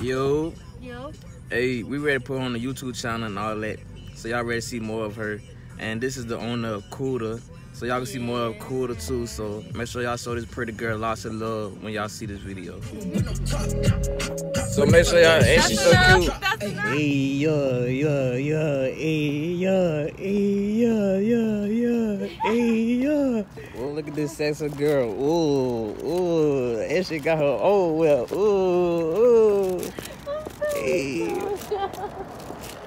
Yo. Yo. Hey, we ready to put on the YouTube channel and all that. So y'all ready to see more of her. And this is the owner of Kooda. So y'all can see more of Kooda too. So make sure y'all show this pretty girl lots of love when y'all see this video. So make sure y'all, ain't she so cute? Hey, yeah, yeah, yeah, hey, yeah, hey, yeah, yeah, yeah, hey, yeah. Oh, look at this sexy girl. Ooh, ooh, and she got her own well. Ooh, ooh. Oh my God.